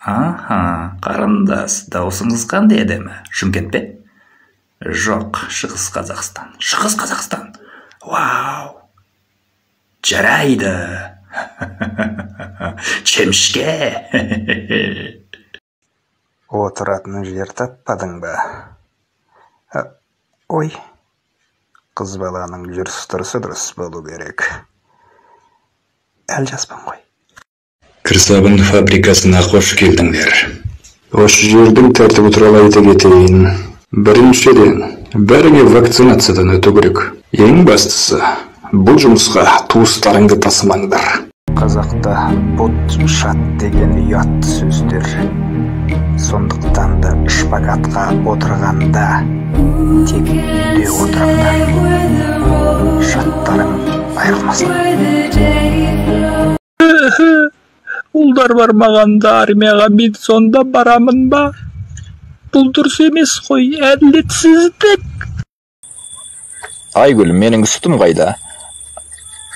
аха қарындас дауысыңыз қандай әдемі шымкент пе? Жоқ шығыс қазақстан. Шығыс қазақстан? Вау! Жарайды! Шемішке отыратын жер таппадың ба? Ә, ой қыз баланың жүріс тұрысы дұрыс болу керек. Әлі жаспын ғой. Кір фабрикасына қош келдіңдер. Осы жердің тәртібі туралы айта кетейін. Біріншіден бәріңе вакцинациядан өту керек. Ең бастысы бұл жұмысқа туыстарыңды тасымаңдар. Қазақта бұт шат деген ұят сөздер. Сондықтан да шпагатқа отырғанда тек үйде отырыңдар. Шаттарың айырылмасын. Ұлдар бармағанда армияға мен сонда барамын ба? Бұл дұрыс емес қой әділетсіздік. Айгүл менің сүтім қайда?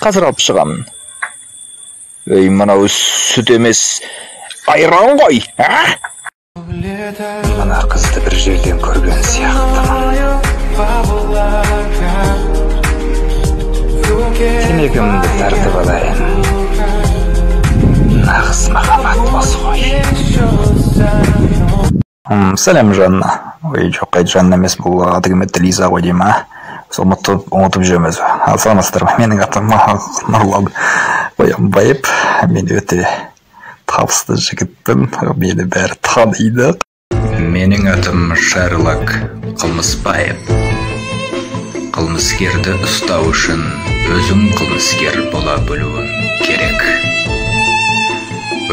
Қазір алып шығамын. Ей мынау сүт емес айран ғой а мына қызды бір жерден көрген сияқтымын. Темекімді тартып алайын. Нағыз махаббат осы ғой сәлем жанна ой жоқ қайт жанна емес бұл еді лиза ғой деймін а сол ұмытып ұмытып жүрмін өзі ал саламатсыздар ма менің атым нұрлан қоянбаев мен өте табысты жігітпін мені бәрі таниды менің атым шерлок қылмыспаев қылмыскерді ұстау үшін өзің қылмыскер бола білуің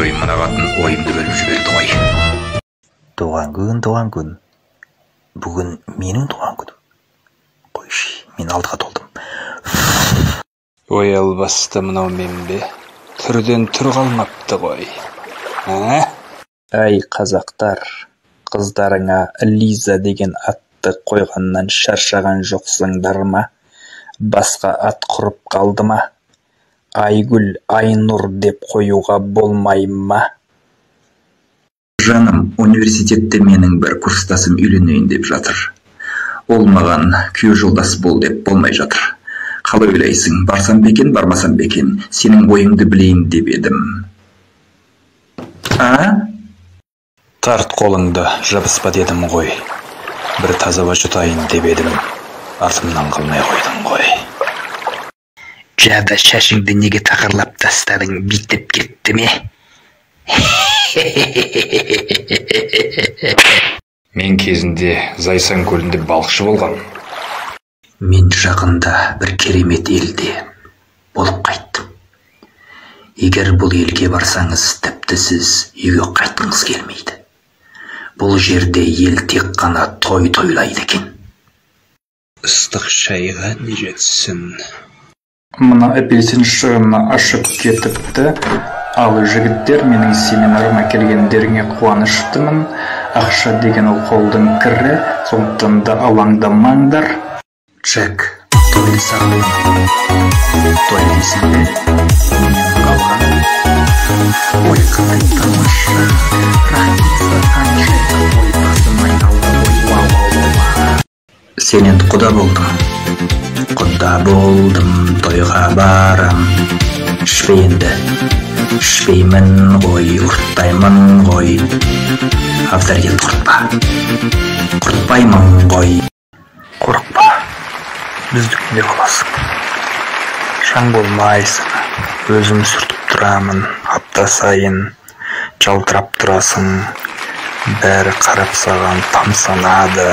керек ой мына қатын ойымды бөліп жіберді ғой туған күн туған күн бүгін менің туған күнім қойшы мен алтыға толдым ой албасты мынау мен бе түрден түр қалмапты ғой ә әй қазақтар қыздарыңа лиза деген атты қойғаннан шаршаған жоқсыңдар ма? басқа ат құрып қалды ма? Айгүл айнұр деп қоюға болмай ма? Жаным университетте менің бір курстасым үйленейін деп жатыр. Ол маған күйеу жолдас бол деп болмай жатыр. Қалай ойлайсың барсам ба екен бармасам ба екен? Сенің ойыңды білейін деп едім. А? Тарт қолыңды жабыспа дедім ғой. Бір таза ауа жұтайын деп едім. Артымнан қалмай қойдың ғой. Жада шашыңды неге тақырлап тастадың бүйтіп кетті ме мен кезінде зайсан көлінде балықшы болған мен жақында бір керемет елде болып қайттым егер бұл елге барсаңыз тіпті сіз үйге қайтқыңыз келмейді бұл жерде ел тек қана той тойлайды екен ыстық шайға не жетсін мына апельсин ашып кетіпті. Ал жігіттер менің семинарыма келгендеріңе қуаныштымын. Ақша деген ол қолдың кірі сондықтан да алаңдамаңдар. Джек уау сенен құда болдым. Құда болдым тойға барам ішпе енді ішпеймін ғой ұрттаймын ғой авторитет құртпа құртпаймын ғой қорықпа біздікінде боласың шаң болмайсың өзім сүртіп тұрамын апта сайын жалтырап тұрасың бәрі қарап саған тамсанады